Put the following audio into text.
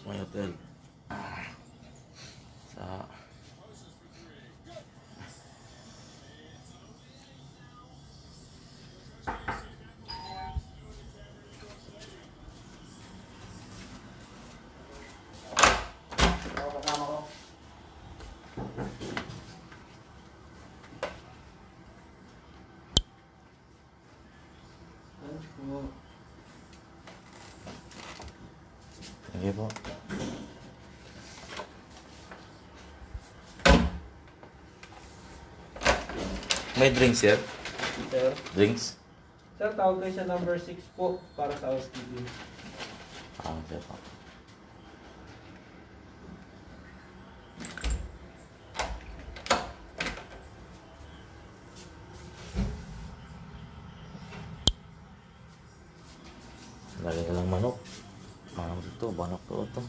That's my hotel. Sa Cool. Sige po. May drinks sir? Sir, Drinks? sir, tawag kayo sa number 6 po para sa housekeeping. Ah, sir po. Lagi na lang manok. malam itu banyak tuh tuh